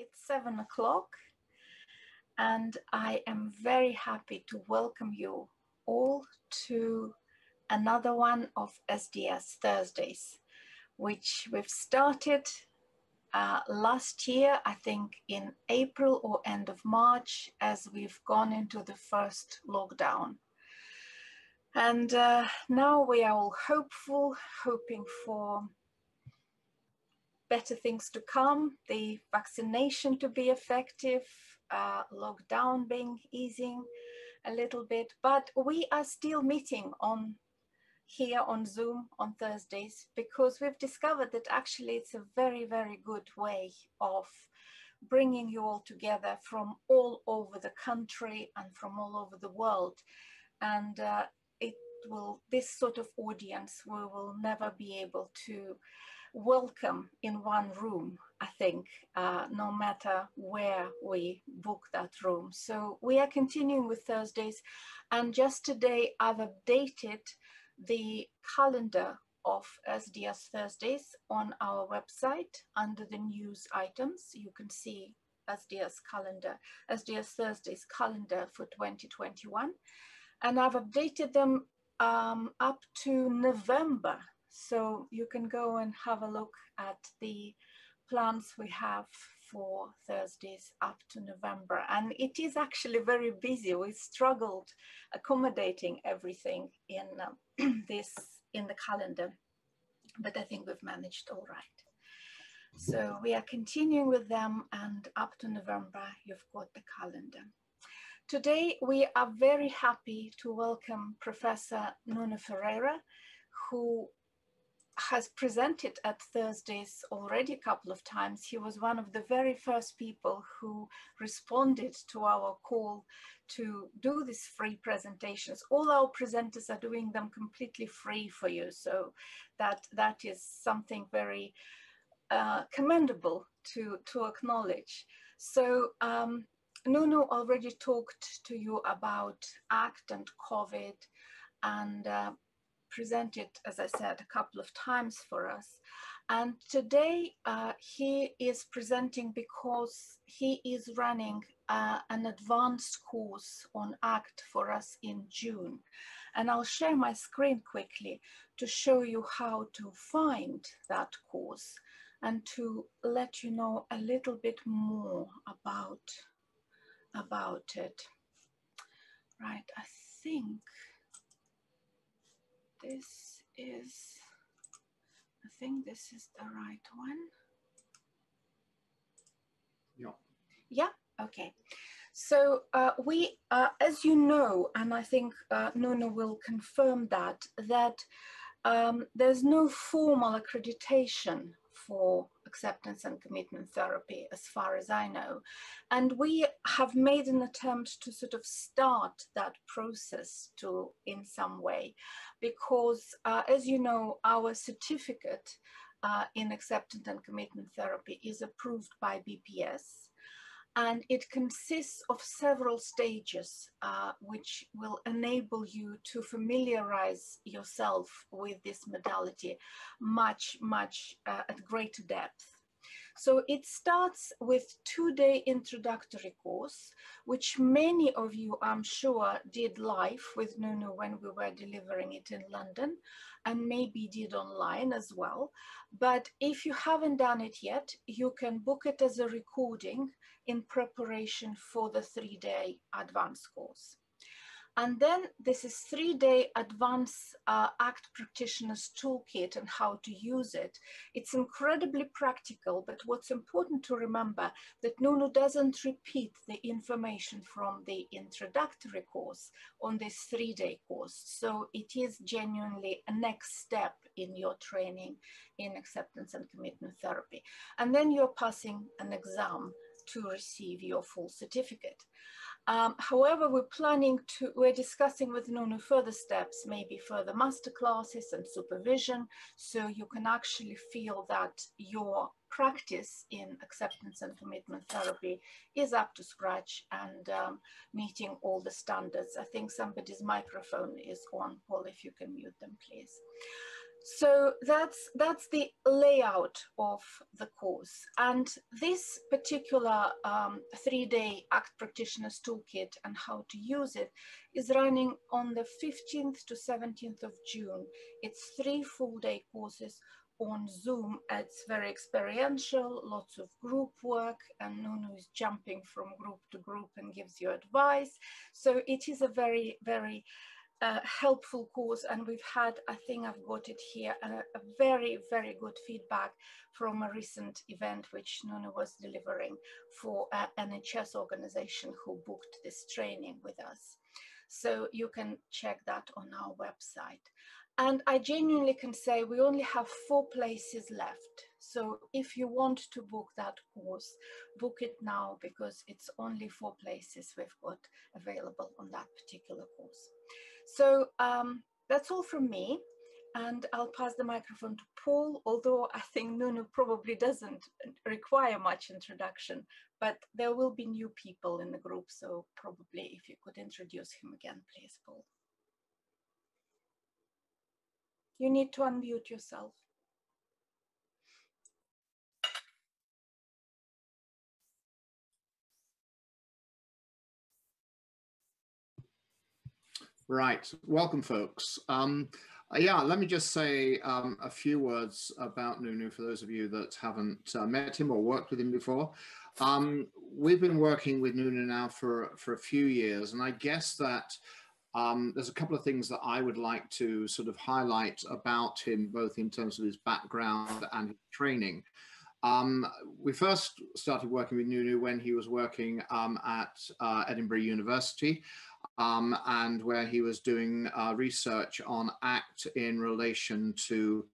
It's seven o'clock and I am very happy to welcome you all to another one of SDS Thursdays, which we've started uh, last year, I think in April or end of March, as we've gone into the first lockdown. And uh, now we are all hopeful, hoping for better things to come, the vaccination to be effective, uh, lockdown being easing a little bit, but we are still meeting on here on Zoom on Thursdays because we've discovered that actually it's a very, very good way of bringing you all together from all over the country and from all over the world. And uh, it will, this sort of audience, we will never be able to welcome in one room, I think, uh, no matter where we book that room. So we are continuing with Thursdays. And just today, I've updated the calendar of SDS Thursdays on our website under the news items. You can see SDS calendar, SDS Thursdays calendar for 2021. And I've updated them um, up to November so you can go and have a look at the plans we have for Thursdays up to November. And it is actually very busy. We struggled accommodating everything in uh, this, in the calendar, but I think we've managed all right. So we are continuing with them and up to November, you've got the calendar. Today, we are very happy to welcome Professor Nuno Ferreira, who has presented at Thursdays already a couple of times. He was one of the very first people who responded to our call to do these free presentations. All our presenters are doing them completely free for you. So that, that is something very uh, commendable to, to acknowledge. So um, Nuno already talked to you about ACT and COVID and uh, presented, as I said, a couple of times for us. And today uh, he is presenting because he is running uh, an advanced course on ACT for us in June. And I'll share my screen quickly to show you how to find that course and to let you know a little bit more about, about it. Right, I think this is, I think this is the right one. Yeah. Yeah, okay. So uh, we, uh, as you know, and I think uh, Nuno will confirm that, that um, there's no formal accreditation for acceptance and commitment therapy, as far as I know. And we have made an attempt to sort of start that process to in some way, because uh, as you know, our certificate uh, in acceptance and commitment therapy is approved by BPS and it consists of several stages uh, which will enable you to familiarize yourself with this modality much, much uh, at greater depth. So it starts with two-day introductory course, which many of you, I'm sure, did live with Nuno when we were delivering it in London, and maybe did online as well. But if you haven't done it yet, you can book it as a recording in preparation for the three-day advanced course. And then this is three-day advanced uh, ACT practitioner's toolkit and how to use it. It's incredibly practical, but what's important to remember that Nuno doesn't repeat the information from the introductory course on this three-day course. So it is genuinely a next step in your training in acceptance and commitment therapy. And then you're passing an exam to receive your full certificate. Um, however, we're planning to, we're discussing with Nuno further steps, maybe further master classes and supervision, so you can actually feel that your practice in acceptance and commitment therapy is up to scratch and um, meeting all the standards. I think somebody's microphone is on. Paul, if you can mute them, please. So that's, that's the layout of the course. And this particular um, three-day ACT Practitioners Toolkit and how to use it is running on the 15th to 17th of June. It's three full-day courses on Zoom. It's very experiential, lots of group work, and Nuno is jumping from group to group and gives you advice. So it is a very, very uh, helpful course and we've had, I think I've got it here, a, a, very, very good feedback from a recent event which Nuno was delivering for an NHS organization who booked this training with us. So you can check that on our website. And I genuinely can say we only have four places left. So if you want to book that course, book it now because it's only four places we've got available on that particular course. So um, that's all from me. And I'll pass the microphone to Paul, although I think Nuno probably doesn't require much introduction, but there will be new people in the group. So probably if you could introduce him again, please, Paul. You need to unmute yourself. Right, welcome folks. Um, uh, yeah, let me just say um, a few words about Nuno for those of you that haven't uh, met him or worked with him before. Um, we've been working with Nuno now for, for a few years, and I guess that um, there's a couple of things that I would like to sort of highlight about him, both in terms of his background and his training. Um, we first started working with Nuno when he was working um, at uh, Edinburgh University um, and where he was doing uh, research on ACT in relation to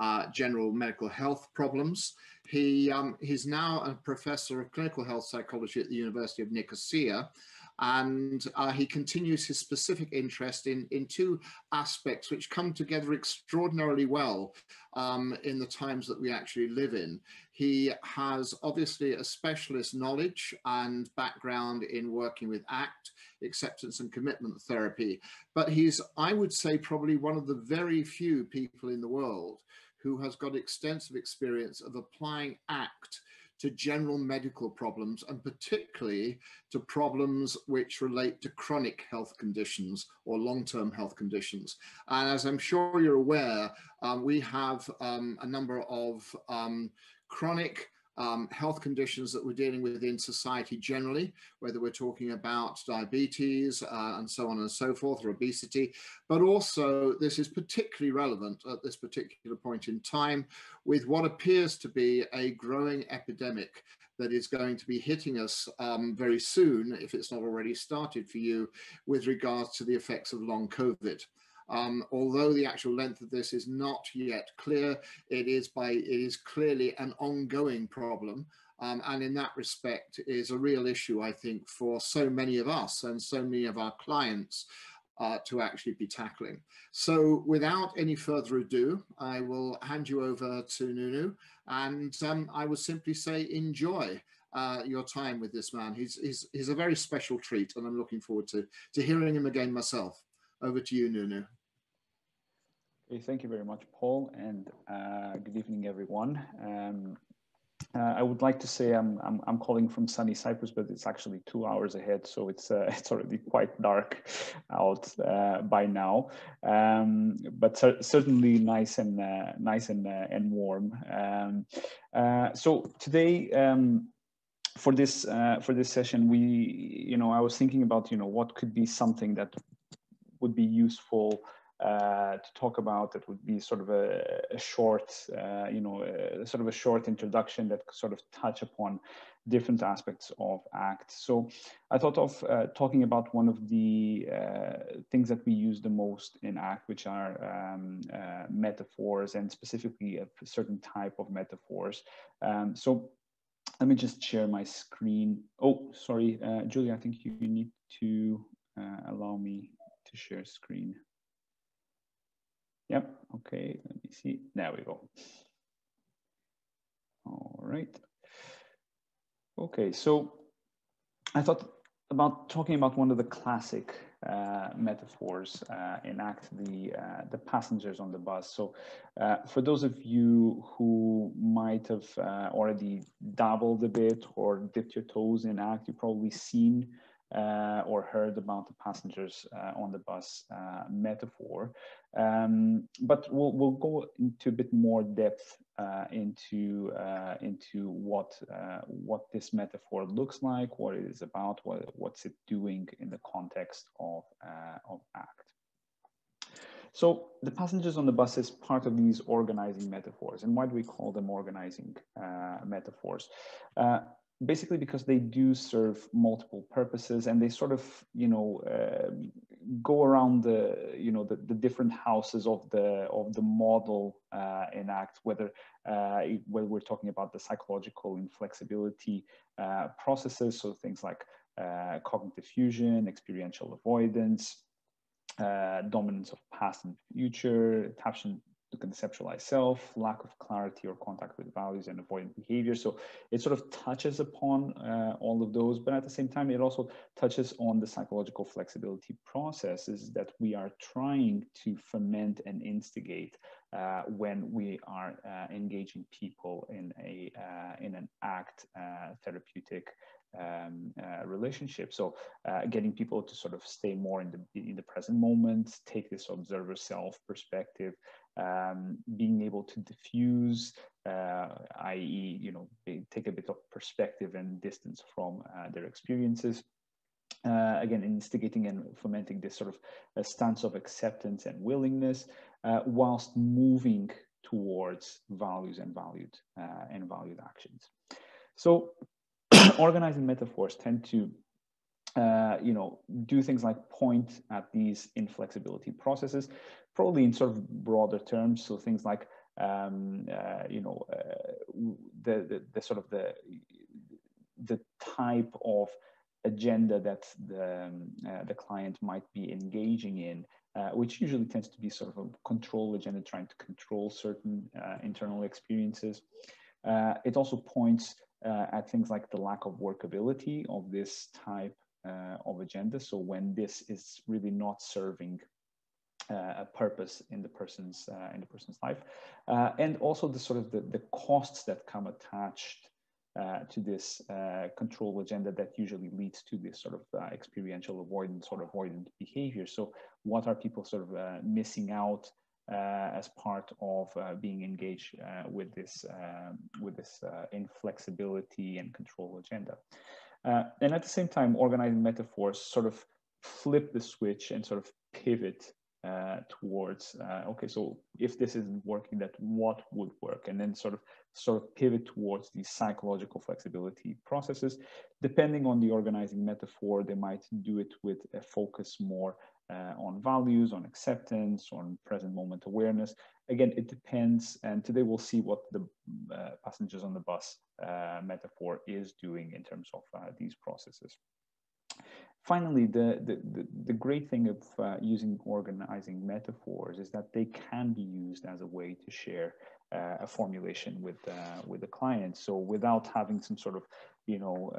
uh, general medical health problems. He, um, he's now a professor of clinical health psychology at the University of Nicosia, and uh, he continues his specific interest in, in two aspects which come together extraordinarily well um, in the times that we actually live in. He has obviously a specialist knowledge and background in working with ACT, acceptance and commitment therapy, but he's, I would say, probably one of the very few people in the world who has got extensive experience of applying ACT to general medical problems and particularly to problems which relate to chronic health conditions or long-term health conditions. And as I'm sure you're aware, um, we have um, a number of um, chronic um, health conditions that we're dealing with in society generally, whether we're talking about diabetes uh, and so on and so forth, or obesity, but also this is particularly relevant at this particular point in time with what appears to be a growing epidemic that is going to be hitting us um, very soon, if it's not already started for you, with regards to the effects of long COVID. Um, although the actual length of this is not yet clear, it is by it is clearly an ongoing problem. Um, and in that respect is a real issue, I think, for so many of us and so many of our clients uh, to actually be tackling. So without any further ado, I will hand you over to Nuno and um, I will simply say enjoy uh, your time with this man. He's, he's, he's a very special treat and I'm looking forward to, to hearing him again myself. Over to you, Nuno. Thank you very much, Paul, and uh, good evening, everyone. Um, uh, I would like to say I'm, I'm, I'm calling from sunny Cyprus, but it's actually two hours ahead, so it's uh, it's already quite dark out uh, by now. Um, but cer certainly nice and uh, nice and uh, and warm. Um, so today. Um, for this for this session, we you know I was thinking about you know what could be something that would be useful uh, to talk about that would be sort of a, a short, uh, you know, a, sort of a short introduction that sort of touch upon different aspects of ACT. So I thought of uh, talking about one of the uh, things that we use the most in ACT, which are um, uh, metaphors and specifically a certain type of metaphors. Um, so let me just share my screen. Oh, sorry, Julia, I think you need to allow me to share screen. Yep, okay, let me see. There we go. All right. Okay, so I thought about talking about one of the classic uh, metaphors uh, in ACT the uh, the passengers on the bus. So, uh, for those of you who might have uh, already dabbled a bit or dipped your toes in ACT, you've probably seen uh, or heard about the passengers uh, on the bus uh, metaphor. Um, but we'll, we'll go into a bit more depth uh, into, uh, into what, uh, what this metaphor looks like, what it is about, what, what's it doing in the context of, of ACT. So the passengers on the bus is part of these organizing metaphors. And why do we call them organizing metaphors? Basically because they do serve multiple purposes and they sort of you know uh, go around the you know the, the different houses of the of the model uh, in ACT whether uh, whether we're talking about the psychological inflexibility uh, processes so things like uh, cognitive fusion experiential avoidance uh, dominance of past and future attachment to conceptualize self, lack of clarity or contact with values and avoidant behavior. So it sort of touches upon uh, all of those, but at the same time, it also touches on the psychological flexibility processes that we are trying to foment and instigate uh, when we are uh, engaging people in a uh, in an ACT uh, therapeutic um, uh, relationship. So uh, getting people to sort of stay more in the in the present moment, take this observer self perspective, um, being able to defuse, uh, i.e., you know, take a bit of perspective and distance from uh, their experiences. Uh, again, instigating and fomenting this sort of a stance of acceptance and willingness, uh, whilst moving towards values and valued and valued actions. So organizing metaphors tend to uh, you know, do things like point at these inflexibility processes, probably in sort of broader terms. So things like, um, uh, you know, uh, the, the, the sort of the the type of agenda that the um, uh, the client might be engaging in, uh, which usually tends to be sort of a control agenda, trying to control certain internal experiences. it also points uh, at things like the lack of workability of this type uh, of agenda. So when this is really not serving uh, a purpose in the person's uh, in the person's life, uh, and also the sort of the, the costs that come attached uh, to this control agenda that usually leads to this sort of experiential avoidance or avoidant behavior. So what are people sort of missing out uh, as part of uh, being engaged uh, with this um, with this inflexibility and control agenda. Uh, and at the same time, organizing metaphors sort of flip the switch and sort of pivot uh, towards uh, okay so if this isn't working that what would work and then sort of sort of pivot towards these psychological flexibility processes depending on the organizing metaphor they might do it with a focus more uh, on values, on acceptance, on present moment awareness. Again, it depends. And today we'll see what the uh, passengers on the bus uh, metaphor is doing in terms of these processes. Finally, the, the, the, the great thing of uh, using organizing metaphors is that they can be used as a way to share uh, a formulation with with the client. So without having some sort of you know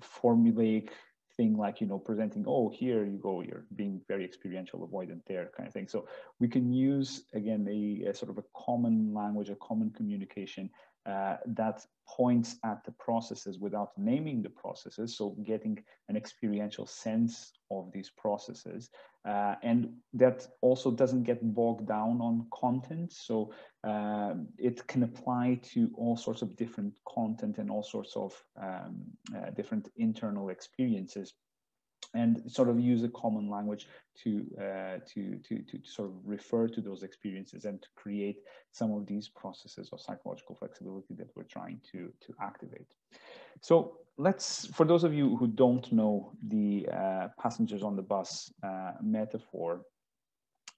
formulaic thing like you know presenting oh here you go you're being very experiential avoidant there kind of thing so we can use again a, a sort of a common language a common communication uh, that points at the processes without naming the processes so getting an experiential sense of these processes uh, and that also doesn't get bogged down on content. So uh, it can apply to all sorts of different content and all sorts of um, uh, different internal experiences and sort of use a common language to, uh, to, to, to sort of refer to those experiences and to create some of these processes of psychological flexibility that we're trying to, to activate. So let's, for those of you who don't know the uh, passengers on the bus uh, metaphor,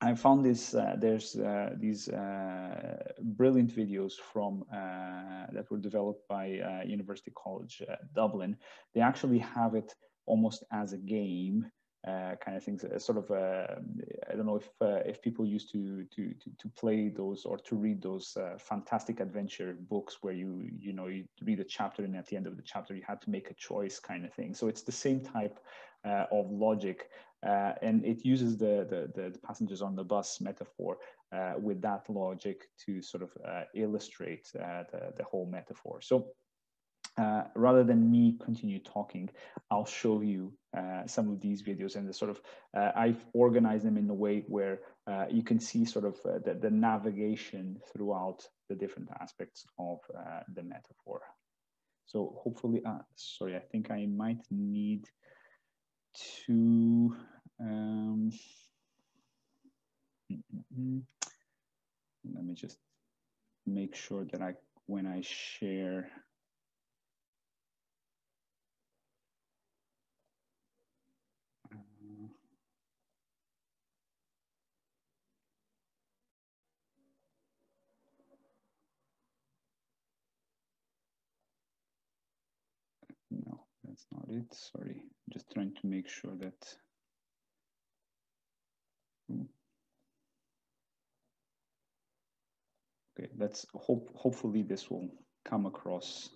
I found this, uh, there's uh, these uh, brilliant videos from, that were developed by University College Dublin. They actually have it almost as a game uh, kind of things. Uh, sort of, uh, I don't know if uh, if people used to, to to to play those or to read those uh, fantastic adventure books where you you know you read a chapter and at the end of the chapter you had to make a choice kind of thing. So it's the same type of logic and it uses the, the, the, passengers on the bus metaphor with that logic to sort of illustrate the, the whole metaphor. So uh, rather than me continue talking, I'll show you uh, some of these videos and the sort of, uh, I've organized them in a way where uh, you can see sort of uh, the, the, navigation throughout the different aspects of the metaphor. So hopefully, sorry, I think I might need to, um, let me just make sure that I, when I share that's not it. Sorry, just trying to make sure that. Hmm. Okay, let's hope. Hopefully, this will come across.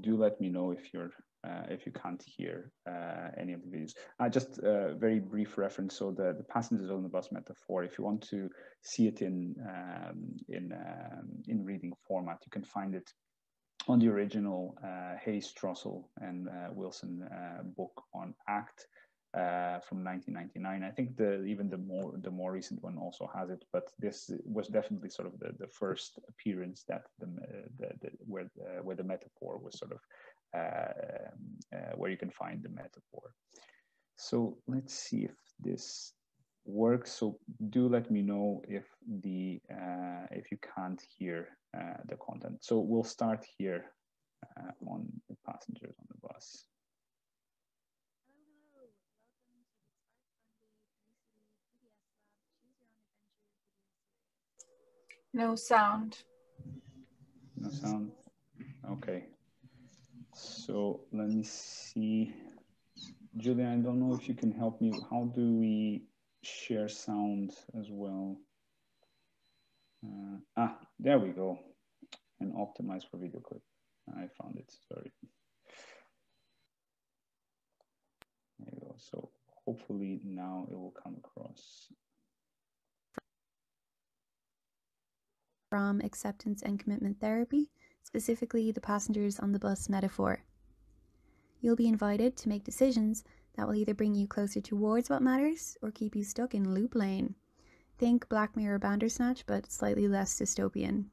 Do let me know if you're uh, if you can't hear uh, any of the videos. Uh, just a very brief reference. So the, the passengers on the bus metaphor, if you want to see it in, um, in, um, in reading format, you can find it on the original uh, Hayes, Strosahl, and uh, Wilson uh, book on ACT uh, from 1999. I think the even the more the more recent one also has it, but this was definitely sort of the, the first appearance that the, the, the where the, where the metaphor was sort of uh, uh, where you can find the metaphor. So let's see if this works. So do let me know if the if you can't hear uh, the content. So we'll start here uh, on the passengers on the bus. No sound. No sound. Okay. So let me see. Julian, I don't know if you can help me. How do we share sound as well? Uh, ah, there we go. And optimize for video clip. I found it, sorry. There you go. So hopefully now it will come across. From acceptance and commitment therapy, specifically the passengers on the bus metaphor. You'll be invited to make decisions that will either bring you closer towards what matters or keep you stuck in loop lane. Think Black Mirror Bandersnatch, but slightly less dystopian.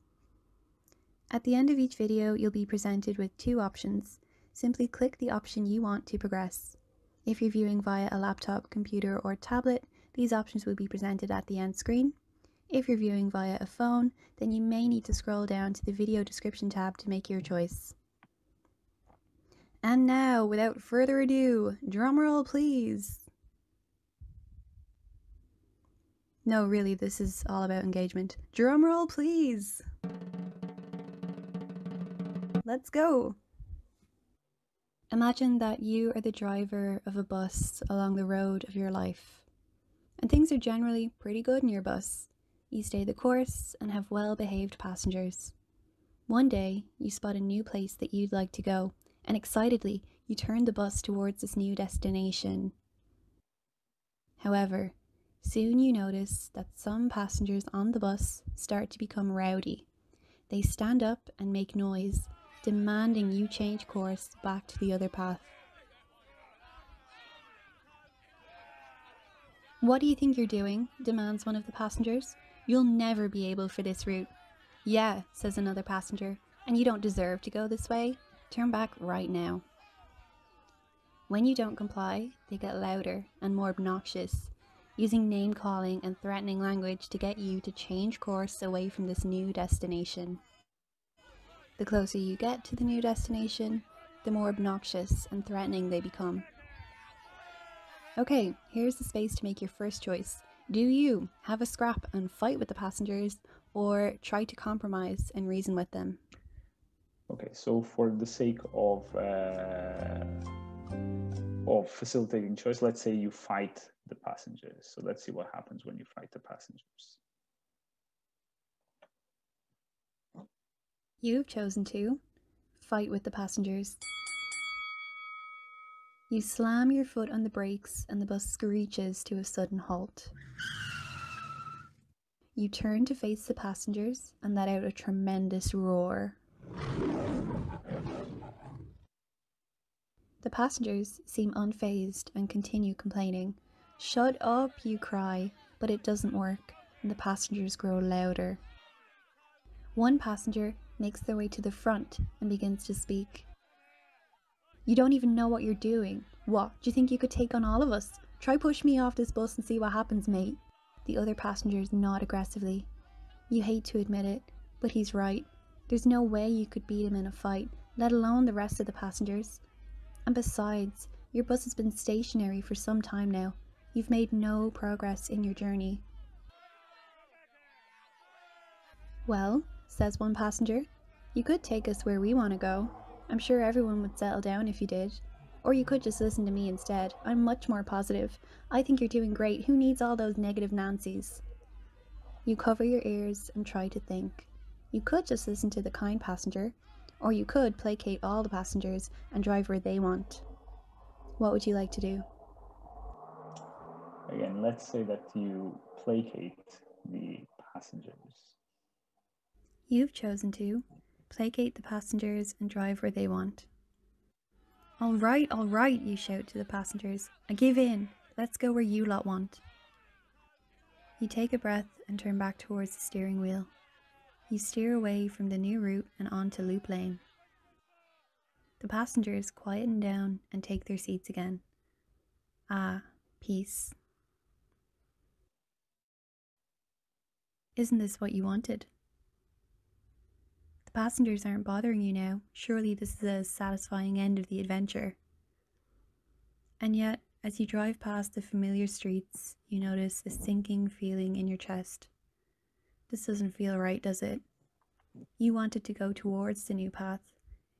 At the end of each video, you'll be presented with two options. Simply click the option you want to progress. If you're viewing via a laptop, computer, or tablet, these options will be presented at the end screen. If you're viewing via a phone, then you may need to scroll down to the video description tab to make your choice. And now, without further ado, drumroll please! No, really, this is all about engagement. Drum roll, please. Let's go. Imagine that you are the driver of a bus along the road of your life. And things are generally pretty good in your bus. You stay the course and have well behaved passengers. One day, you spot a new place that you'd like to go, and excitedly, you turn the bus towards this new destination. However, Soon you notice that some passengers on the bus start to become rowdy. They stand up and make noise, demanding you change course back to the other path. What do you think you're doing? demands one of the passengers. You'll never be able for this route. Yeah, says another passenger, and you don't deserve to go this way. Turn back right now. When you don't comply, they get louder and more obnoxious, using name calling and threatening language to get you to change course away from this new destination. The closer you get to the new destination, the more obnoxious and threatening they become. Okay, here's the space to make your first choice. Do you have a scrap and fight with the passengers, or try to compromise and reason with them? Okay, so for the sake of uh, of facilitating choice, let's say you fight the passengers. So let's see what happens when you fight the passengers. You've chosen to fight with the passengers. You slam your foot on the brakes and the bus screeches to a sudden halt. You turn to face the passengers and let out a tremendous roar. The passengers seem unfazed and continue complaining. Shut up, you cry, but it doesn't work, and the passengers grow louder. One passenger makes their way to the front and begins to speak. You don't even know what you're doing. What, do you think you could take on all of us? Try push me off this bus and see what happens, mate. The other passengers nod aggressively. You hate to admit it, but he's right. There's no way you could beat him in a fight, let alone the rest of the passengers. And besides, your bus has been stationary for some time now. You've made no progress in your journey. Well, says one passenger, you could take us where we want to go. I'm sure everyone would settle down if you did. Or you could just listen to me instead. I'm much more positive. I think you're doing great. Who needs all those negative Nancys? You cover your ears and try to think. You could just listen to the kind passenger, or you could placate all the passengers and drive where they want. What would you like to do? Again, let's say that you placate the passengers. You've chosen to placate the passengers and drive where they want. All right, all right, you shout to the passengers. I give in. Let's go where you lot want. You take a breath and turn back towards the steering wheel. You steer away from the new route and onto loop lane. The passengers quieten down and take their seats again. Ah, peace. Isn't this what you wanted? The passengers aren't bothering you now. Surely this is a satisfying end of the adventure. And yet, as you drive past the familiar streets, you notice a sinking feeling in your chest. This doesn't feel right, does it? You wanted to go towards the new path.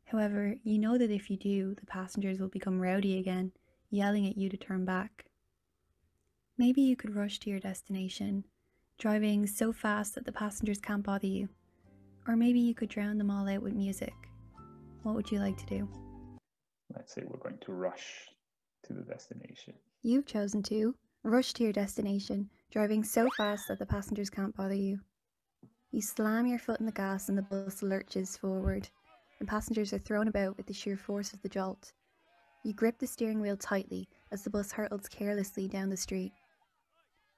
However, you know that if you do, the passengers will become rowdy again, yelling at you to turn back. Maybe you could rush to your destination, driving so fast that the passengers can't bother you. Or maybe you could drown them all out with music. What would you like to do? Let's say we're going to rush to the destination. You've chosen to rush to your destination, driving so fast that the passengers can't bother you. You slam your foot in the gas and the bus lurches forward, and passengers are thrown about with the sheer force of the jolt. You grip the steering wheel tightly as the bus hurtles carelessly down the street.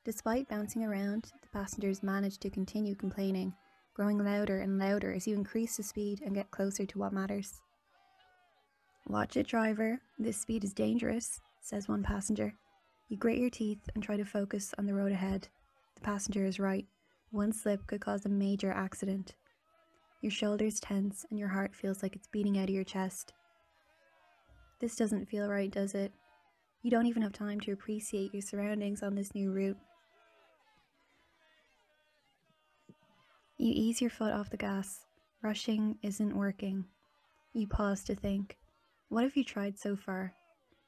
Despite bouncing around, the passengers manage to continue complaining, growing louder and louder as you increase the speed and get closer to what matters. Watch it, driver. This speed is dangerous, says one passenger. You grit your teeth and try to focus on the road ahead. The passenger is right. One slip could cause a major accident. Your shoulders tense and your heart feels like it's beating out of your chest. This doesn't feel right, does it? You don't even have time to appreciate your surroundings on this new route. You ease your foot off the gas. Rushing isn't working. You pause to think. What have you tried so far?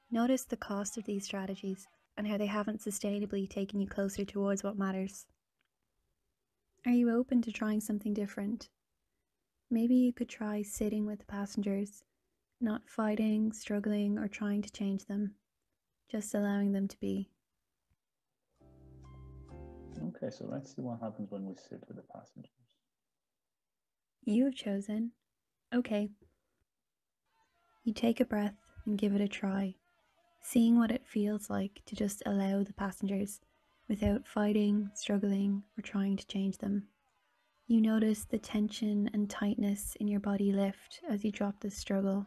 Notice the cost of these strategies and how they haven't sustainably taken you closer towards what matters. Are you open to trying something different? Maybe you could try sitting with the passengers, not fighting, struggling, or trying to change them, just allowing them to be. Okay, so let's see what happens when we sit with the passengers. You have chosen. Okay. You take a breath and give it a try, seeing what it feels like to just allow the passengers without fighting, struggling, or trying to change them. You notice the tension and tightness in your body lift as you drop the struggle.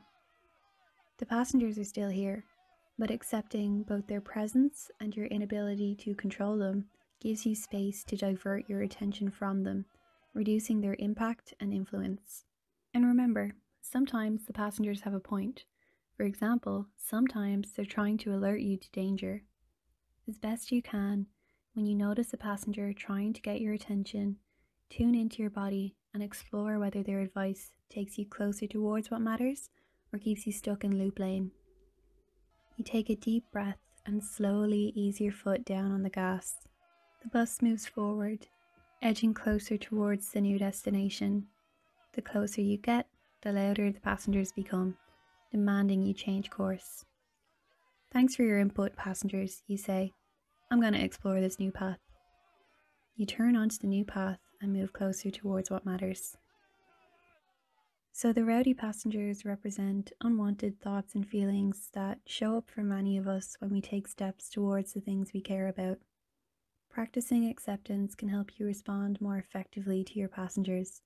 The passengers are still here, but accepting both their presence and your inability to control them gives you space to divert your attention from them, reducing their impact and influence. And remember, sometimes the passengers have a point. For example, sometimes they're trying to alert you to danger. As best you can, when you notice a passenger trying to get your attention, tune into your body and explore whether their advice takes you closer towards what matters or keeps you stuck in loop lane. You take a deep breath and slowly ease your foot down on the gas. The bus moves forward, edging closer towards the new destination. The closer you get, the louder the passengers become, demanding you change course. Thanks for your input, passengers, you say. I'm going to explore this new path. You turn onto the new path and move closer towards what matters. So, the rowdy passengers represent unwanted thoughts and feelings that show up for many of us when we take steps towards the things we care about. Practicing acceptance can help you respond more effectively to your passengers,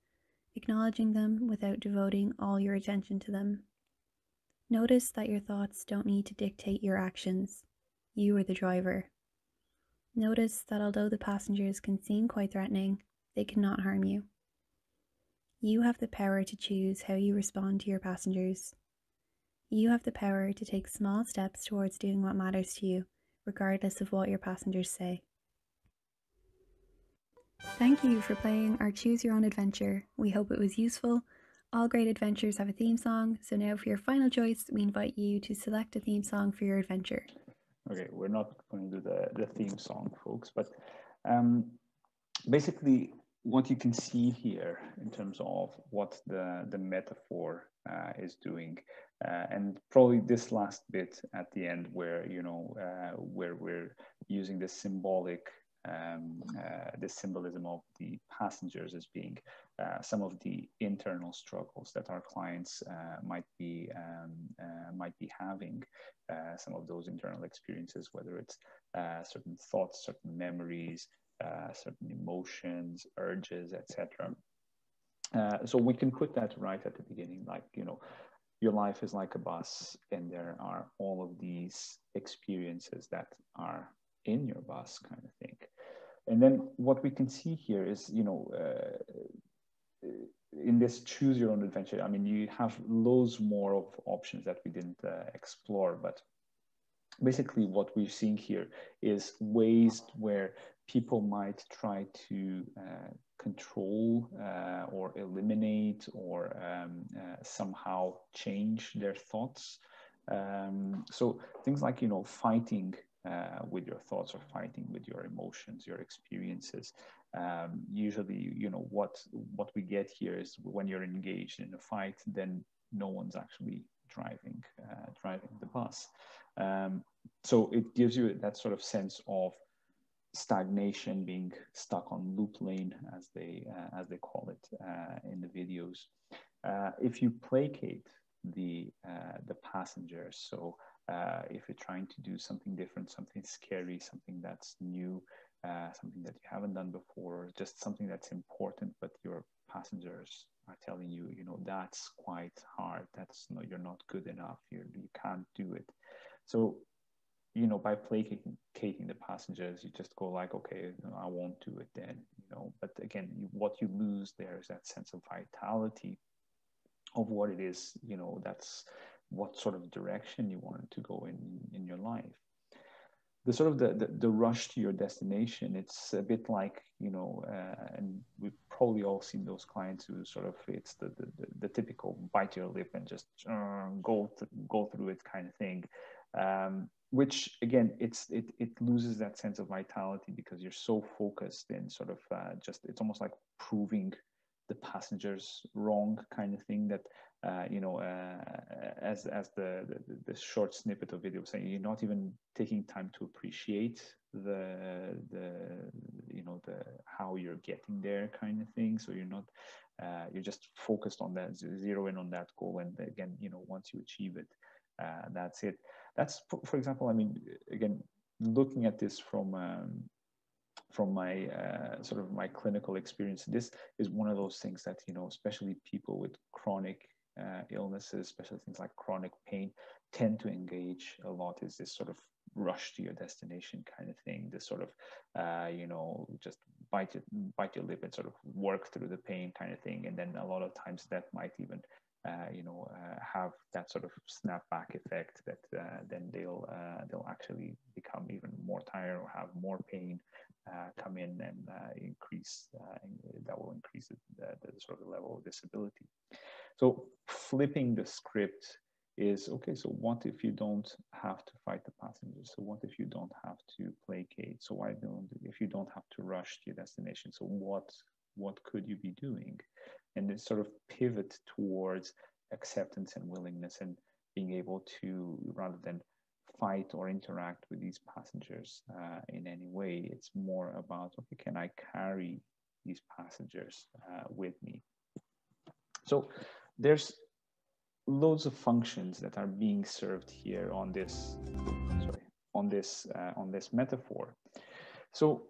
acknowledging them without devoting all your attention to them. Notice that your thoughts don't need to dictate your actions. You are the driver. Notice that although the passengers can seem quite threatening, they cannot harm you. You have the power to choose how you respond to your passengers. You have the power to take small steps towards doing what matters to you, regardless of what your passengers say. Thank you for playing our Choose Your Own Adventure. We hope it was useful. All great adventures have a theme song, so now for your final choice, we invite you to select a theme song for your adventure. Okay, we're not going to do the, the theme song, folks, but um, basically what you can see here in terms of what the, the metaphor uh, is doing, uh, and probably this last bit at the end where, you know, uh, where we're using the symbolic um, uh, the symbolism of the passengers as being uh, some of the internal struggles that our clients uh, might be um, uh, might be having, uh, some of those internal experiences, whether it's uh, certain thoughts, certain memories, certain emotions, urges, etc. so we can put that right at the beginning, like you know, your life is like a bus, and there are all of these experiences that are in your bus kind of thing. And then what we can see here is, you know, uh, in this choose your own adventure, I mean, you have loads more of options that we didn't uh, explore, but basically what we're seeing here is ways where people might try to uh, control uh, or eliminate or um, uh, somehow change their thoughts. Um, so things like, you know, fighting uh, with your thoughts or fighting with your emotions, your experiences. Um, usually, you know what what we get here is when you're engaged in a fight, then no one's actually driving uh, driving the bus. Um, so it gives you that sort of sense of stagnation, being stuck on loop lane, as they uh, as they call it uh, in the videos. Uh, if you placate the uh, the passengers, so uh, if you're trying to do something different, something scary, something that's new, uh, something that you haven't done before, just something that's important, but your passengers are telling you, you know, that's quite hard. That's no, you're not good enough. You you can't do it. So, you know, by placating the passengers, you just go like, okay, no, I won't do it then. You know, but again, you, what you lose there is that sense of vitality of what it is. You know, that's what sort of direction you wanted to go in in your life. The sort of the, the, the rush to your destination it's a bit like you know uh, and we've probably all seen those clients who sort of it's the the, the typical bite your lip and just uh, go th- go through it kind of thing. Um, which again it's it, it loses that sense of vitality because you're so focused in sort of uh, just it's almost like proving the passengers wrong kind of thing that uh, you know, uh, as as the, the, the short snippet of video saying, you're not even taking time to appreciate the the you know the how you're getting there kind of thing. So you're not uh, you're just focused on that, zero in on that goal, and again, you know, once you achieve it, uh, that's it. That's for example, I mean, again, looking at this from um, from my uh, sort of my clinical experience this is one of those things that you know especially people with chronic uh, illnesses, especially things like chronic pain, tend to engage a lot is this sort of rush to your destination kind of thing. This sort of, uh, you know, just bite your, bite your lip and sort of work through the pain kind of thing. And then a lot of times that might even, uh, you know, uh, have that sort of snapback effect that uh, then they'll uh, they'll actually become even more tired or have more pain come in and increase that will increase the, the, the, sort of level of disability. So flipping the script is okay. So what if you don't have to fight the passengers? So what if you don't have to placate? So why don't if you don't have to rush to your destination? So what what could you be doing? And it sort of pivot towards acceptance and willingness and being able to rather than fight or interact with these passengers uh, in any way. It's more about, okay, can I carry these passengers uh, with me? So there's loads of functions that are being served here on this, sorry, on this, uh, on this metaphor. So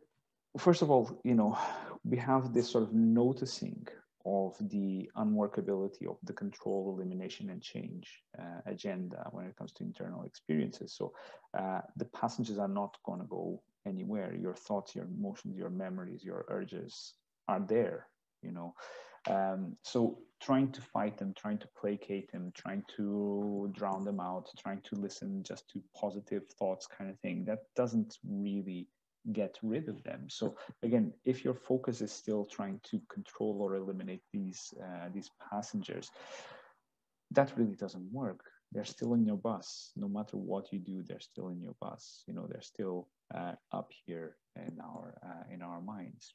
first of all, you know, we have this sort of noticing of the unworkability of the control, elimination, and change uh, agenda when it comes to internal experiences. So uh, the passengers are not going to go anywhere. Your thoughts, your emotions, your memories, your urges are there, you know. Um, so trying to fight them, trying to placate them, trying to drown them out, trying to listen just to positive thoughts kind of thing, that doesn't really get rid of them. So again, if your focus is still trying to control or eliminate these uh, these passengers, that really doesn't work. They're still in your bus. No matter what you do, they're still in your bus. You know, they're still uh, up here in our uh, in our minds.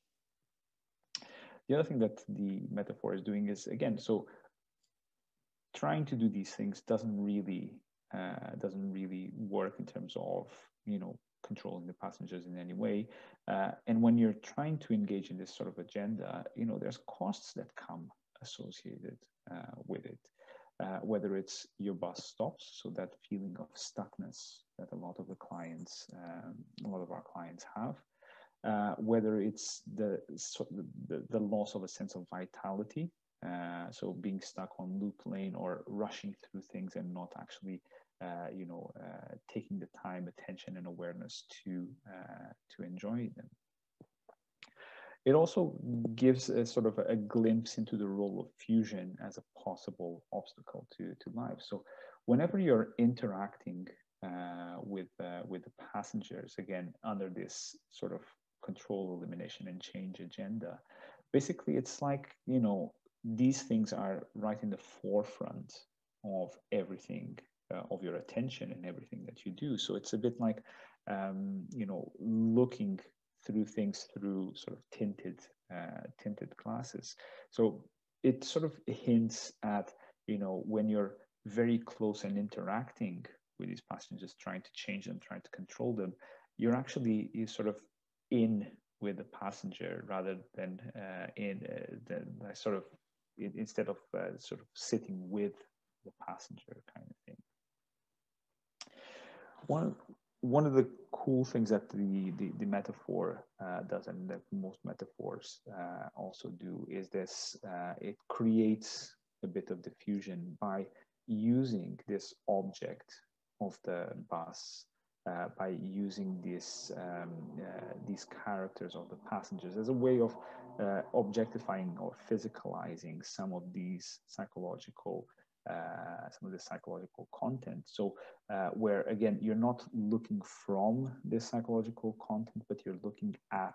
The other thing that the metaphor is doing is again, so trying to do these things doesn't really uh, doesn't really work in terms of you know controlling the passengers in any way. Uh, and when you're trying to engage in this sort of agenda, you know, there's costs that come associated uh, with it. Uh, whether it's your bus stops, so that feeling of stuckness that a lot of the clients, um, a lot of our clients have, uh, whether it's the, so the, the loss of a sense of vitality, uh, so being stuck on loop lane or rushing through things and not actually uh, you know, uh, taking the time, attention, and awareness to uh, to enjoy them. It also gives a sort of a glimpse into the role of fusion as a possible obstacle to, to life. So, whenever you're interacting uh, with uh, with the passengers, again under this sort of control, elimination, and change agenda, basically it's like you know these things are right in the forefront of everything uh, of your attention and everything that you do. So it's a bit like, um, you know, looking through things through sort of tinted, uh, tinted glasses. So it sort of hints at, you know, when you're very close and interacting with these passengers, trying to change them, trying to control them, you're actually you sort of in with the passenger rather than uh, in uh, the, sort of instead of uh, sort of sitting with the passenger kind of thing one one of the cool things that the the, the metaphor uh, does, and that most metaphors uh, also do, is this: uh, it creates a bit of defusion by using this object of the bus. Uh, by using this, um, uh, these characters of the passengers as a way of uh, objectifying or physicalizing some of these psychological uh, some of the psychological content. So, uh, where again, you're not looking from the psychological content, but you're looking at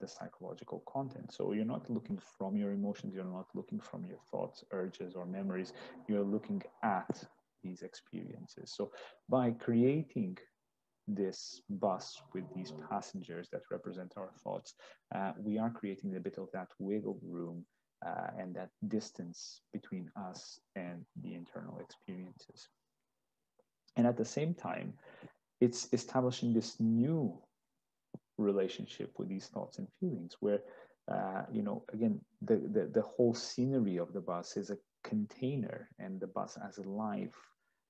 the psychological content. So, you're not looking from your emotions, you're not looking from your thoughts, urges, or memories, you're looking at these experiences. So, by creating this bus with these passengers that represent our thoughts, uh, we are creating a bit of that wiggle room uh, and that distance between us and the internal experiences. And at the same time, it's establishing this new relationship with these thoughts and feelings where, uh, you know, again, the, the, the whole scenery of the bus is a container and the bus as a life,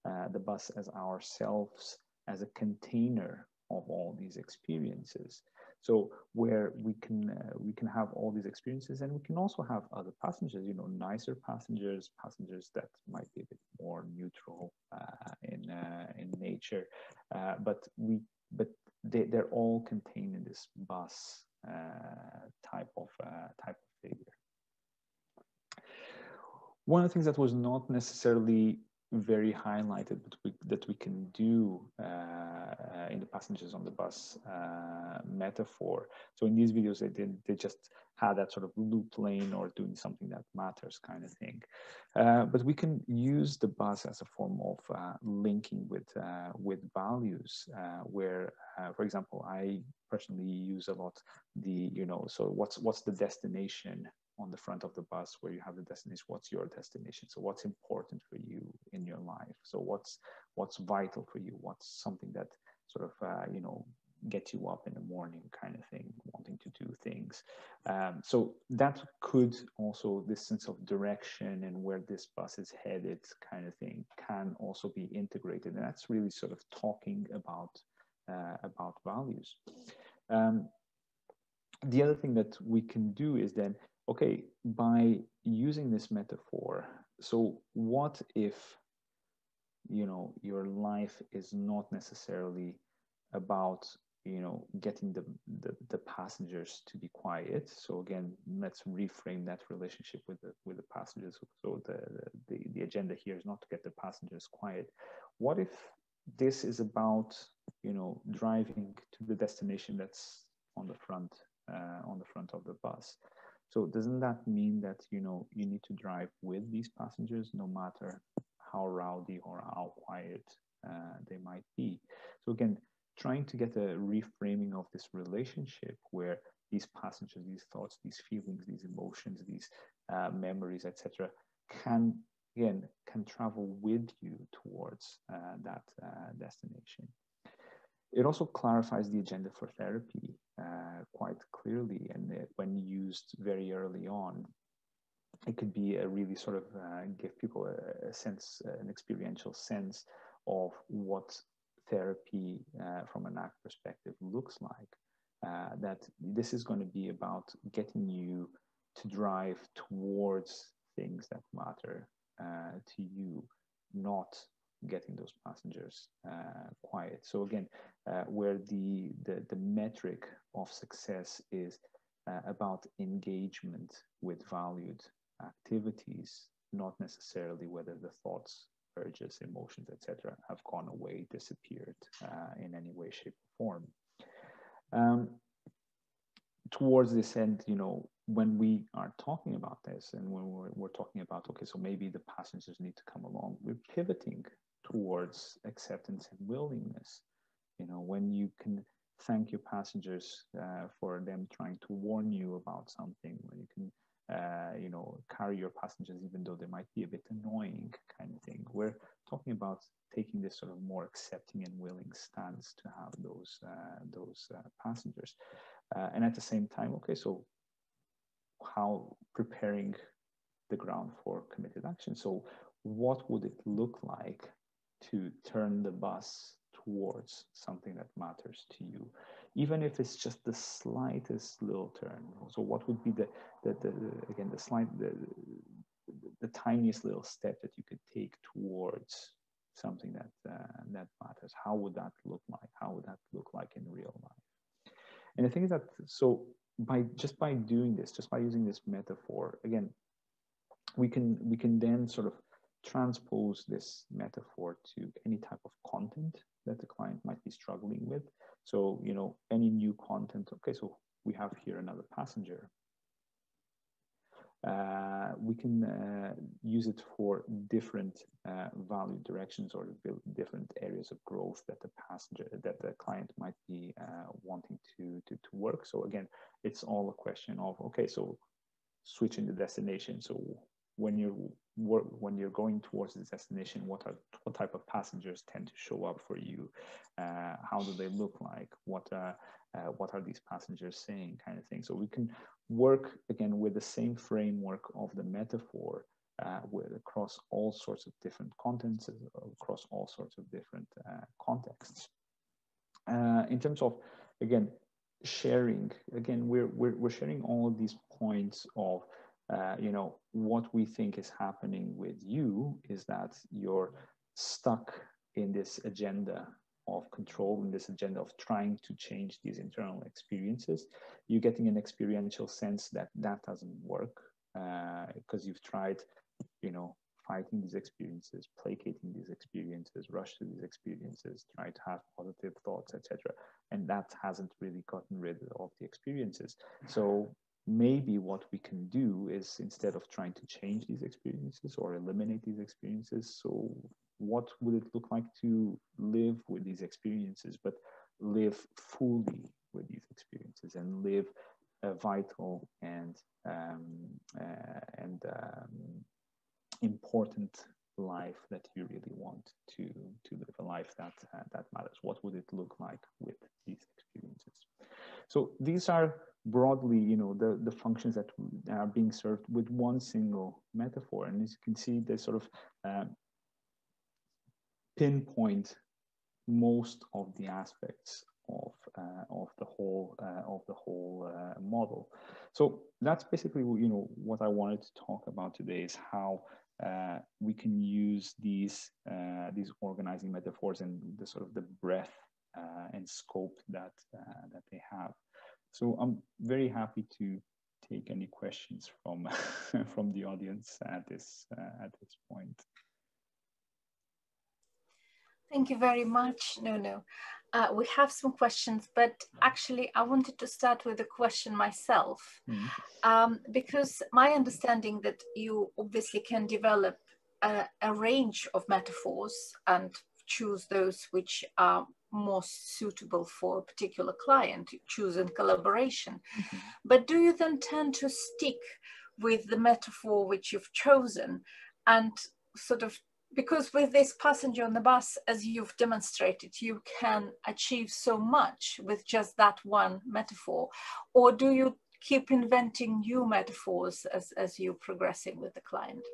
uh, the bus as ourselves, as a container of all these experiences. So where we can uh, we can have all these experiences, and we can also have other passengers, you know, nicer passengers, passengers that might be a bit more neutral uh, in uh, in nature, uh, but we but they they're all contained in this bus uh, type of uh, type of figure. One of the things that was not necessarily very highlighted that we, that we can do uh, in the passengers on the bus uh, metaphor. So in these videos, they did they just had that sort of loop lane or doing something that matters kind of thing. Uh, but we can use the bus as a form of uh, linking with uh, with values, uh, where, for example, I personally use a lot the you know so what's what's the destination on the front of the bus where you have the destination what's your destination? So what's important for you in your life? So what's what's vital for you? What's something that sort of uh, you know get you up in the morning kind of thing wanting to do things? Um, so that could also this sense of direction and where this bus is headed kind of thing can also be integrated. And that's really sort of talking about uh, about values. Um, the other thing that we can do is then okay by using this metaphor so what if you know your life is not necessarily about you know getting the, the, the passengers to be quiet? So again let's reframe that relationship with the with the passengers. So the, the the agenda here is not to get the passengers quiet. What if this is about you know driving to the destination that's on the front uh, on the front of the bus so doesn't that mean that you know you need to drive with these passengers no matter how rowdy or how quiet uh, they might be so again trying to get a reframing of this relationship where these passengers, these thoughts, these feelings, these emotions, these uh, memories, etc., can again can travel with you towards uh, that uh, destination. It also clarifies the agenda for therapy quite clearly, and it, when used very early on, it could be a really sort of uh, give people a, a sense, an experiential sense of what therapy uh, from an ACT perspective looks like. Uh, that this is going to be about getting you to drive towards things that matter uh, to you, not getting those passengers uh, quiet. So again, uh, where the, the, the metric of success is uh, about engagement with valued activities, not necessarily whether the thoughts urges, emotions, etc., have gone away, disappeared uh, in any way, shape, or form. Um, towards this end, you know, when we are talking about this and when we're, we're talking about, okay, so maybe the passengers need to come along, we're pivoting towards acceptance and willingness. You know, when you can thank your passengers uh, for them trying to warn you about something, when you can uh, you know, carry your passengers even though they might be a bit annoying kind of thing. We're talking about taking this sort of more accepting and willing stance to have those uh, those uh, passengers, uh, and at the same time, okay, so how preparing the ground for committed action. So, what would it look like to turn the bus towards something that matters to you? even if it's just the slightest little turn. So what would be the, the, the again, the slight, the, the tiniest little step that you could take towards something that, uh, that matters? How would that look like? How would that look like in real life? And the thing is that, so by just by doing this, just by using this metaphor, again, we can we can then sort of transpose this metaphor to any type of content that the client might be struggling with. So, you know, any new content, okay, so we have here another passenger. Uh, we can uh, use it for different uh, value directions or different areas of growth that the passenger, that the client might be uh, wanting to, to, to work. So again, it's all a question of, okay, so switching the destination. So when you're when you're going towards this destination, what are what type of passengers tend to show up for you? Uh, how do they look like? What uh, uh, what are these passengers saying? Kind of thing. So we can work again with the same framework of the metaphor uh, with across all sorts of different contents, across all sorts of different uh, contexts. Uh, in terms of again sharing, again we're, we're we're sharing all of these points of uh, you know, what we think is happening with you is that you're stuck in this agenda of control, in this agenda of trying to change these internal experiences. You're getting an experiential sense that that doesn't work because uh, you've tried, you know, fighting these experiences, placating these experiences, rush to these experiences, try to have positive thoughts, etc. And that hasn't really gotten rid of the experiences. So maybe what we can do is instead of trying to change these experiences or eliminate these experiences so what would it look like to live with these experiences but live fully with these experiences and live a vital and um, uh, and um, important life that you really want to to live a life that uh, that matters? What would it look like with these experiences? So these are broadly you know the the functions that are being served with one single metaphor and as you can see they sort of uh, pinpoint most of the aspects of uh, of the whole uh, of the whole uh, model. So that's basically you know what I wanted to talk about today is how uh, we can use these uh, these organizing metaphors and the sort of the breadth uh, and scope that that they have. So I'm very happy to take any questions from from the audience at this at this point. Thank you very much. No, no. Uh, we have some questions, but actually, I wanted to start with a question myself, mm. um, because my understanding that you obviously can develop a, a, range of metaphors and choose those which are most suitable for a particular client, choose in collaboration. Mm-hmm. But do you then tend to stick with the metaphor which you've chosen and sort of because with this passenger on the bus, as you've demonstrated, you can achieve so much with just that one metaphor? Or do you keep inventing new metaphors as, as you're progressing with the client?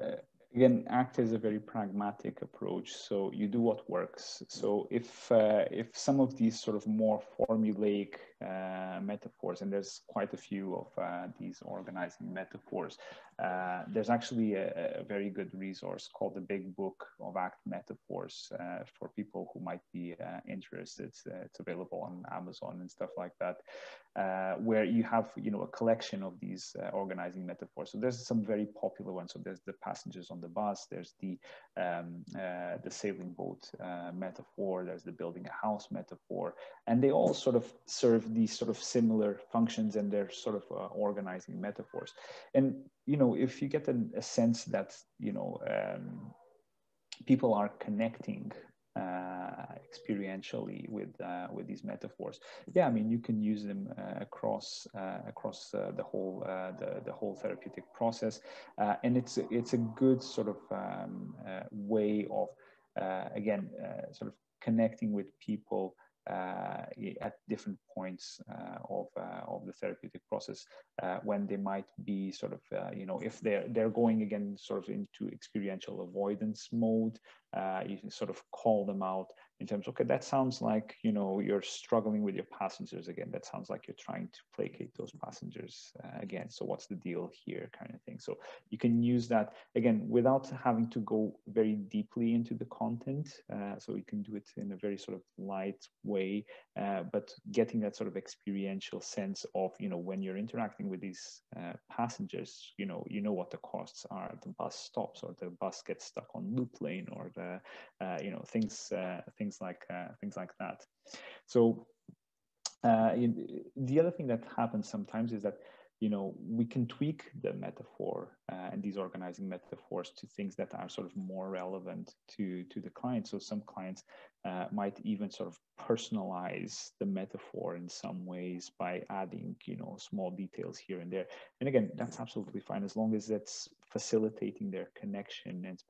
Uh, again, ACT is a very pragmatic approach. So you do what works. So if uh, if some of these sort of more formulaic uh, metaphors, and there's quite a few of uh, these organizing metaphors, uh, there's actually a, a, very good resource called the Big Book of ACT Metaphors uh, for people who might be uh, interested. it's available on Amazon and stuff like that, where you have you know a collection of these organizing metaphors. So there's some very popular ones. So there's the passengers on the bus. There's the um, the sailing boat metaphor. There's the building a house metaphor, and they all sort of serve these sort of similar functions and they're sort of uh, organizing metaphors. And you know, if you get a, a sense that, you know, um, people are connecting uh, experientially with uh, with these metaphors. Yeah, I mean you can use them uh, across uh, across uh, the whole uh, the the whole therapeutic process, and it's it's a good sort of um, way of again sort of connecting with people at different points uh, of, uh, of the therapeutic process when they might be sort of, you know, if they're, they're going again sort of into experiential avoidance mode, you can sort of call them out in terms okay, that sounds like, you know, you're struggling with your passengers again. That sounds like you're trying to placate those passengers uh, again. So what's the deal here kind of thing. So you can use that again, without having to go very deeply into the content. Uh, so you can do it in a very sort of light way, uh, but getting that sort of experiential sense of, you know, when you're interacting with these uh, passengers, you know, you know what the costs are. The bus stops or the bus gets stuck on loop lane or the, uh, you know, things, uh, things things like uh, things like that. So uh, the other thing that happens sometimes is that you know we can tweak the metaphor uh, and these organizing metaphors to things that are sort of more relevant to to the client so some clients uh, might even sort of personalize the metaphor in some ways by adding you know small details here and there and again that's absolutely fine as long as it's facilitating their connection and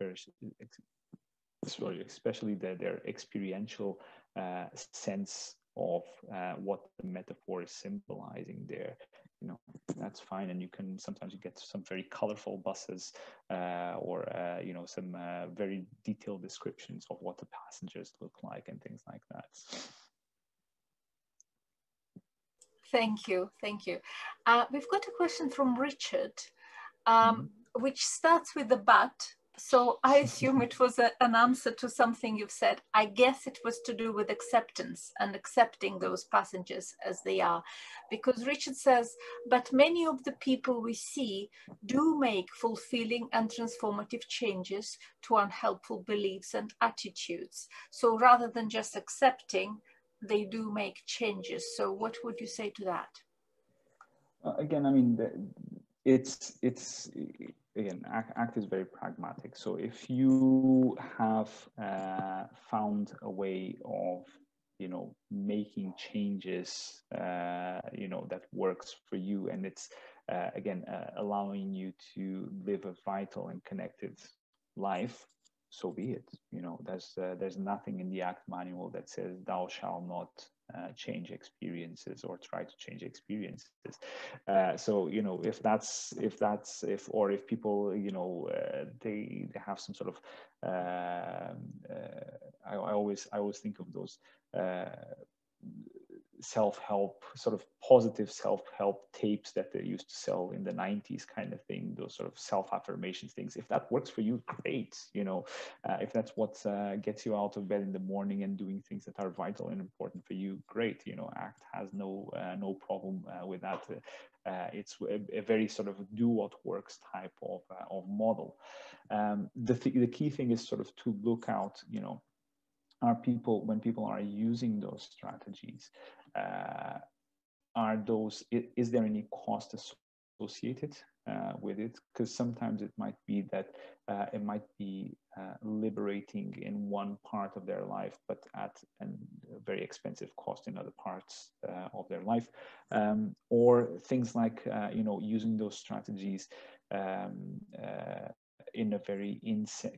sorry, especially the, their experiential uh, sense of uh, what the metaphor is symbolizing there you know that's fine. And you can sometimes you get some very colorful buses uh, or uh, you know some uh, very detailed descriptions of what the passengers look like and things like that. Thank you. Thank you. Uh, we've got a question from richard um, mm -hmm. which starts with the but so I assume it was a, an answer to something you've said. I guess it was to do with acceptance and accepting those passengers as they are. Because Richard says, but many of the people we see do make fulfilling and transformative changes to unhelpful beliefs and attitudes. So rather than just accepting, they do make changes. So what would you say to that? Uh, again, I mean, the, it's it's again, ACT is very pragmatic. So if you have uh, found a way of, you know, making changes, uh, you know, that works for you, and it's uh, again uh, allowing you to live a vital and connected life, so be it. You know, there's uh, there's nothing in the ACT manual that says thou shall not uh, change experiences or try to change experiences. Uh, so you know, if that's if that's if or if people you know uh, they they have some sort of um, uh, I, I, always I always think of those uh, self-help sort of positive self-help tapes that they used to sell in the 90s kind of thing those sort of self-affirmations things. If that works for you great you know. Uh, if that's what uh, gets you out of bed in the morning and doing things that are vital and important for you great you know. ACT has no uh, no problem uh, with that. Uh, it's a, a, very sort of do what works type of, uh, of model. Um, the, th- the key thing is sort of to look out you know are people when people are using those strategies uh, are those is there any cost associated uh, with it? Because sometimes it might be that uh, it might be uh, liberating in one part of their life but at a very expensive cost in other parts uh, of their life. Um, or things like uh, you know using those strategies um, in a very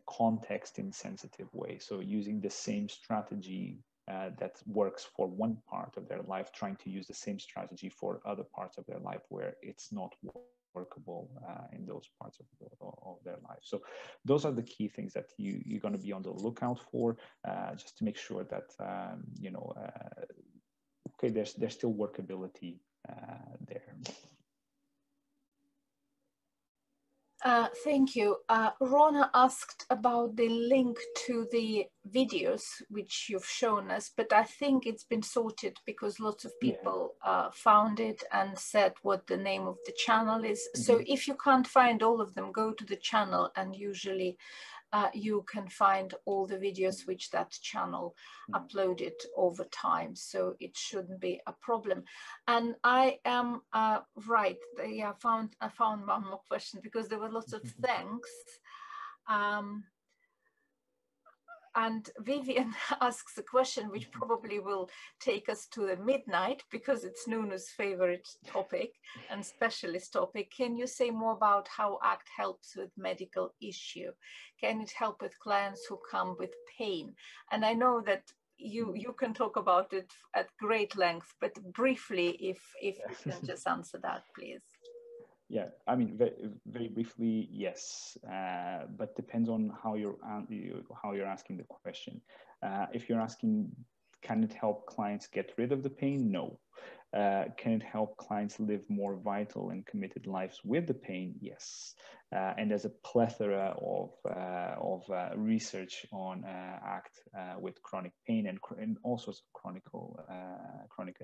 context insensitive way so using the same strategy uh, that works for one part of their life, trying to use the same strategy for other parts of their life where it's not workable uh, in those parts of, the, of their life. So those are the key things that you, you're going to be on the lookout for, uh, just to make sure that, um, you know, uh, okay, there's, there's still workability uh, there. Uh, thank you. Uh, Rona asked about the link to the videos which you've shown us, but I think it's been sorted because lots of people yeah. uh, found it and said what the name of the channel is. Mm -hmm. So if you can't find all of them, go to the channel and usually uh, you can find all the videos which that channel mm. uploaded over time. So it shouldn't be a problem. And I am uh, right. Yeah, I found I found one more question because there were lots of thanks. Um, and Vivian asks a question which mm-hmm. probably will take us to the midnight because it's Nuno's favorite topic and specialist topic. Can you say more about how ACT helps with medical issue? Can it help with clients who come with pain? And I know that you mm-hmm. you can talk about it at great length, but briefly, if if you can just answer that, please. Yeah, I mean, very, briefly, yes, uh, but depends on how you're how you're asking the question. Uh, if you're asking, can it help clients get rid of the pain? No. Uh, can it help clients live more vital and committed lives with the pain? Yes. Uh, and there's a plethora of, uh, of uh, research on uh, ACT uh, with chronic pain and, and all sorts of chronic, chronic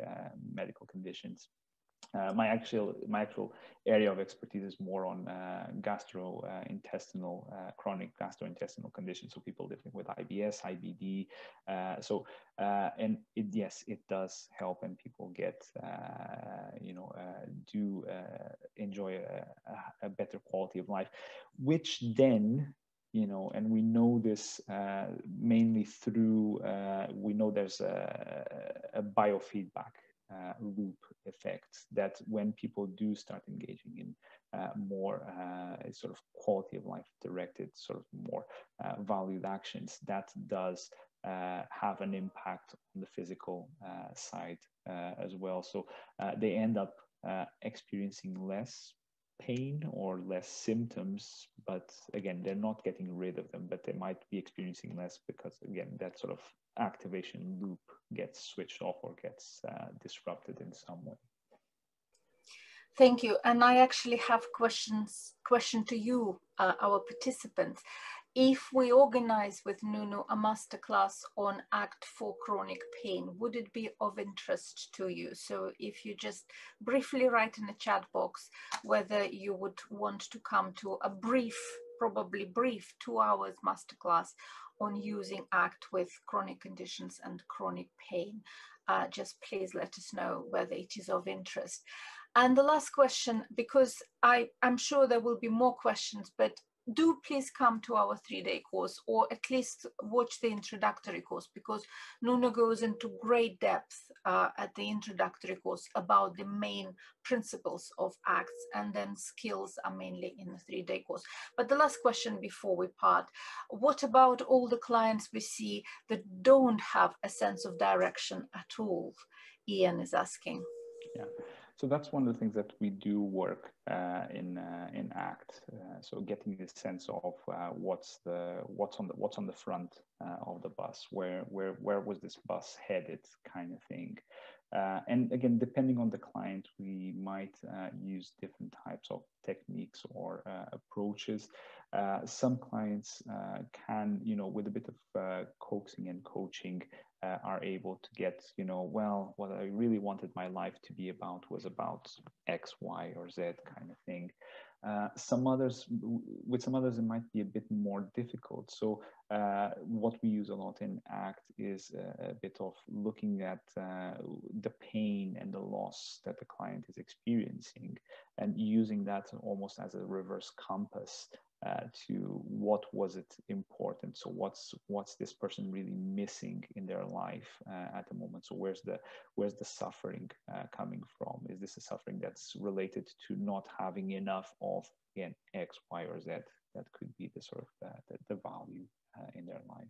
medical conditions. Uh, my actual my actual area of expertise is more on uh, gastrointestinal uh, chronic gastrointestinal conditions. So people living with IBS IBD uh, so uh, and it, yes it does help and people get uh, you know do enjoy a, a, better quality of life which then you know and we know this mainly through we know there's a, a biofeedback uh, loop effect that when people do start engaging in uh, more uh, sort of quality of life directed, sort of more uh, valued actions, that does uh, have an impact on the physical uh, side as well. So they end up experiencing less pain or less symptoms, but again, they're not getting rid of them, but they might be experiencing less because, again, that sort of activation loop gets switched off or gets uh, disrupted in some way. Thank you. And I actually have questions question to you, uh, our participants. If we organize with Nuno a masterclass on ACT for chronic pain, would it be of interest to you? So if you just briefly write in the chat box whether you would want to come to a brief, probably brief two hours masterclass on using ACT with chronic conditions and chronic pain. Uh, just please let us know whether it is of interest. And the last question, because I, I'm sure there will be more questions, but do please come to our three-day course or at least watch the introductory course because Nuno goes into great depth uh, at the introductory course about the main principles of acts and then skills are mainly in the three-day course. But the last question before we part, what about all the clients we see that don't have a sense of direction at all? Ian is asking. Yeah. So that's one of the things that we do work uh, in uh, in ACT. Uh, so getting the sense of uh, what's the what's on the what's on the front uh, of the bus, where where where was this bus headed, kind of thing. Uh, and again, depending on the client, we might use different types of techniques or approaches. some clients can, you know, with a bit of coaxing and coaching, uh, are able to get, you know, well, what I really wanted my life to be about was about X, Y, or Z kind of thing. Uh, some others, with some others, it might be a bit more difficult. So, uh, what we use a lot in ACT is a, a bit of looking at uh, the pain and the loss that the client is experiencing and using that almost as a reverse compass uh, to what was it important? So what's what's this person really missing in their life uh, at the moment? So where's the where's the suffering uh, coming from? Is this a suffering that's related to not having enough of again x y or z that could be the sort of uh, the, the value uh, in their life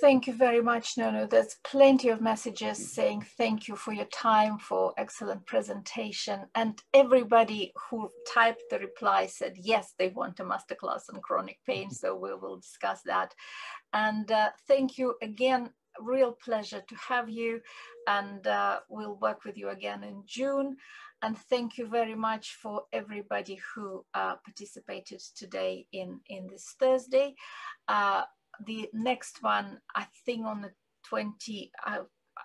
Thank you very much, Nuno. There's plenty of messages saying thank you for your time, for excellent presentation. And everybody who typed the reply said, yes, they want a masterclass on chronic pain. So we will discuss that. And uh, thank you again. Real pleasure to have you. And uh, we'll work with you again in June. And thank you very much for everybody who uh, participated today in, in this Thursday. The next one, I think on the 20, I,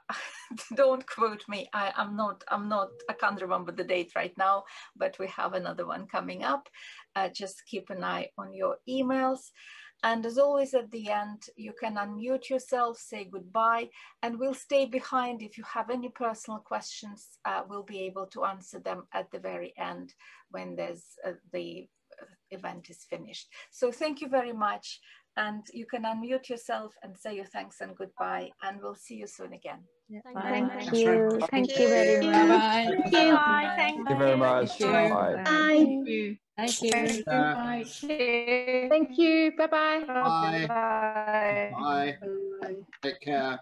don't quote me. I, am not, I'm not, I can't remember the date right now, but we have another one coming up. Uh, just keep an eye on your emails. And as always at the end, you can unmute yourself, say goodbye, and we'll stay behind. If you have any personal questions, uh, we'll be able to answer them at the very end when there's uh, the uh, event is finished. So thank you very much and you can unmute yourself and say your thanks and goodbye and we'll see you soon again Thank, Thank you. Thank you very much. Bye. Thank you. Bye. Thank you very much. Bye. Thank you. Thank you. Bye. Thank you. Bye-bye. Bye. Bye. Bye. Take care.